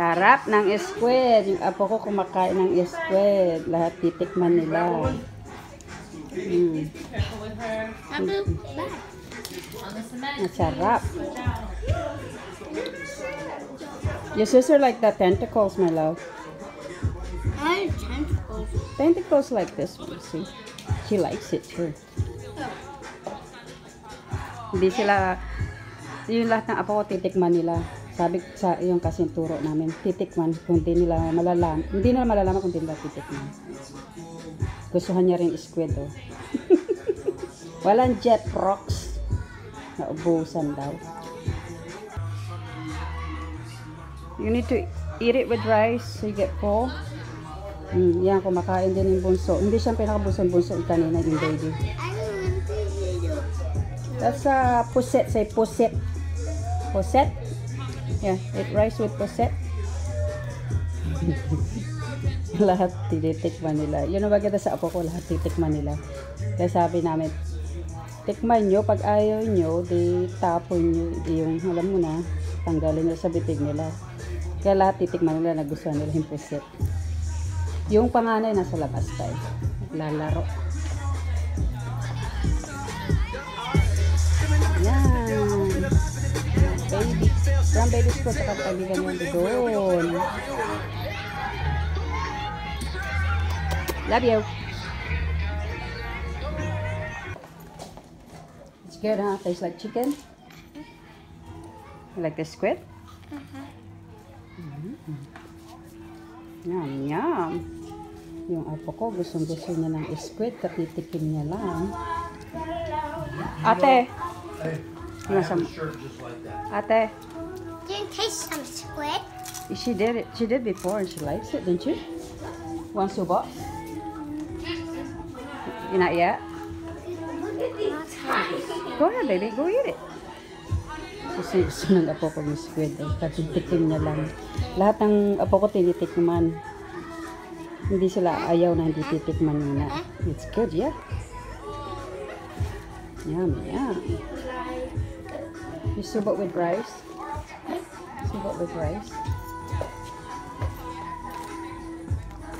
Sarap ng squid. Yung apo ko kumakain ng squid. Lahat titikman nila. Mm. Masarap. Your sister like the tentacles, my love. I tentacles. Tentacles like this one, see? She likes it too. Hindi sila, yung lahat ng apo ko titikman nila. Sabi sa yung kasing turo namin, titikman kung hindi nila malalaman. Hindi nila malalaman kung hindi nila titikman. Gustuhan niya rin squid, oh. Walang jet rocks. Naubusan daw. You need to eat it with rice so you get full. Mm, yan, kumakain din yung bunso. Hindi siya pinakabunso-bunso yung kanina yung baby. That's a puset. Say puset. Puset? Yeah, eat rice with puset. lahat tinitikman nila. Yun ang maganda sa apo ko, lahat titikman nila. Kaya sabi namin, tikman nyo, pag ayaw nyo, di tapon nyo yung, alam mo na, tanggalin nyo sa bitig nila. Kaya lahat titikman nila, nagustuhan nila yung puset. Yung panganay nasa labas pa eh. Baby ko sa kaibigan niya doon. Love you. It's good, huh? Tastes like chicken. You like the squid? Mm. Yum, yum. Yung apo ko, gustong-gusto niya ng squid, katitikim niya lang. Ate! Hey, I. Ate! You taste some squid? She did it. She did before and she likes it, didn't you? Want subo? You not yet? Go ahead, baby. Go eat it. Kasi gusto ng apo ko yung squid. Eh. Katitikim niya lang. Lahat ng apo ko tinitikman. Hindi sila ayaw na hindi titikman muna. It's good, yeah. Yum, yum. You subo with rice? Subo with rice?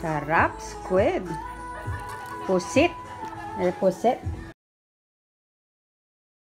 Sarap, squid. Pusit. Eh, pusit.